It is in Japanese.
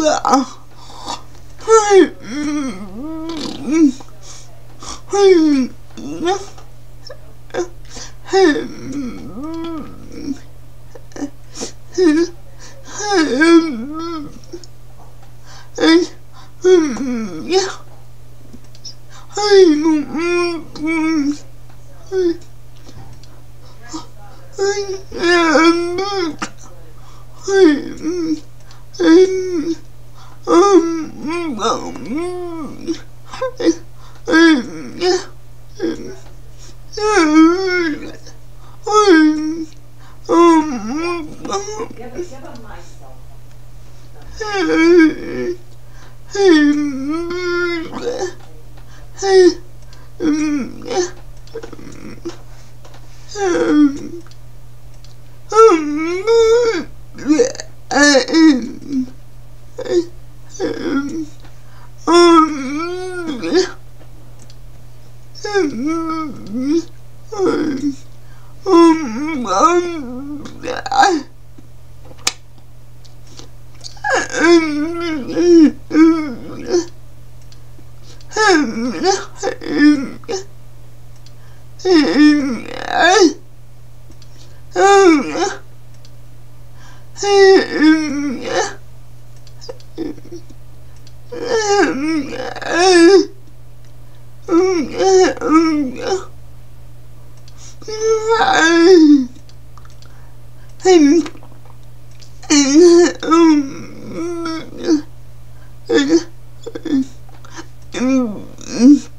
うわ。はい、はん、はい、はい、はい、Um... Yeah. Mm-hmm.